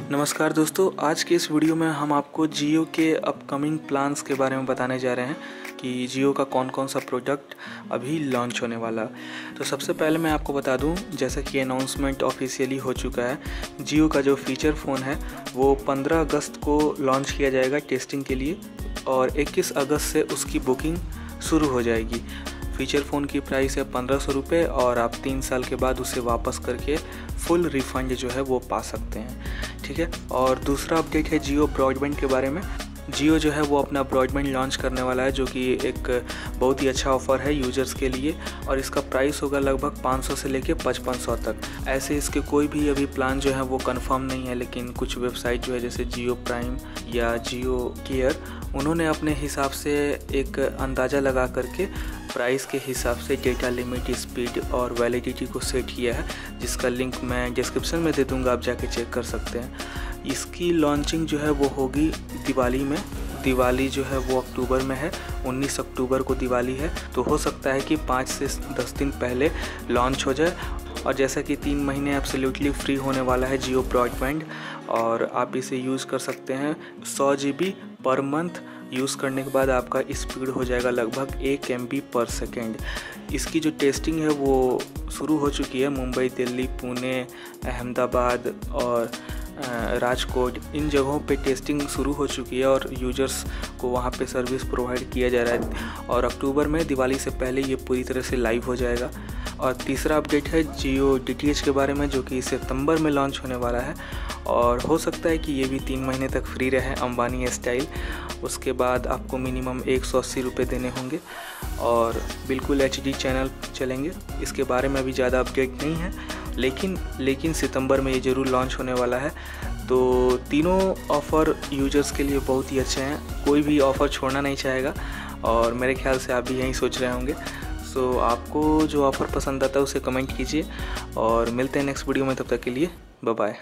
नमस्कार दोस्तों, आज के इस वीडियो में हम आपको जियो के अपकमिंग प्लान्स के बारे में बताने जा रहे हैं कि जियो का कौन कौन सा प्रोडक्ट अभी लॉन्च होने वाला। तो सबसे पहले मैं आपको बता दूँ, जैसा कि अनाउंसमेंट ऑफिशियली हो चुका है, जियो का जो फीचर फ़ोन है, वो 15 अगस्त को लॉन्च किया जाएगा टेस्टिंग के लिए और 21 अगस्त से उसकी बुकिंग शुरू हो जाएगी। फ़ीचर फ़ोन की प्राइस है पंद्रह सौ रुपये और आप तीन साल के बाद उसे वापस करके फुल रिफ़ंड जो है वो पा सकते हैं। ठीक है? और दूसरा अपडेट है जियो ब्रॉडबैंड के बारे में। जियो जो है, वो अपना ब्रॉडबैंड लॉन्च करने वाला है, जो कि एक बहुत ही अच्छा ऑफ़र है यूज़र्स के लिए। और इसका प्राइस होगा लगभग 500 से लेके 5500 तक। ऐसे इसके कोई भी अभी प्लान जो है, वो कंफर्म नहीं है, लेकिन कुछ वेबसाइट जो है, जैसे जियो प्राइम या जियो केयर उन्होंने अपने हिसाब से एक अंदाज़ा लगा करके प्राइस के हिसाब से डेटा लिमिट स्पीड और वैलिडिटी को सेट किया है, जिसका लिंक मैं डिस्क्रिप्शन में दे दूँगा, आप जाके चेक कर सकते हैं। इसकी लॉन्चिंग जो है वो होगी दिवाली में। दिवाली जो है वो अक्टूबर में है 19 अक्टूबर को दिवाली है। तो हो सकता है कि पाँच से दस दिन पहले लॉन्च हो जाए। और जैसा कि तीन महीने एब्सोल्युटली फ्री होने वाला है जियो ब्रॉडबैंड और आप इसे यूज़ कर सकते हैं। सौ जी पर मंथ यूज़ करने के बाद आपका स्पीड हो जाएगा लगभग एक एमबी पर सेकेंड इसकी जो टेस्टिंग है वो शुरू हो चुकी है मुंबई, दिल्ली, पुणे, अहमदाबाद और राजकोट, इन जगहों पे टेस्टिंग शुरू हो चुकी है और यूज़र्स को वहाँ पे सर्विस प्रोवाइड किया जा रहा है। और अक्टूबर में दिवाली से पहले ये पूरी तरह से लाइव हो जाएगा। और तीसरा अपडेट है जियो डीटीएच के बारे में, जो कि सितंबर में लॉन्च होने वाला है। और हो सकता है कि ये भी तीन महीने तक फ्री रहे अंबानी स्टाइल। उसके बाद आपको मिनिमम एक सौ अस्सी रुपये देने होंगे। और बिल्कुल HD चैनल चलेंगे। इसके बारे में अभी ज़्यादा अपडेट नहीं है। लेकिन लेकिन सितंबर में ये ज़रूर लॉन्च होने वाला है। तो तीनों ऑफ़र यूज़र्स के लिए बहुत ही अच्छे हैं। कोई भी ऑफ़र छोड़ना नहीं चाहेगा और मेरे ख्याल से आप भी यही सोच रहे होंगे। सो आपको जो ऑफ़र पसंद आता है उसे कमेंट कीजिए और मिलते हैं नेक्स्ट वीडियो में, तब तक के लिए बाय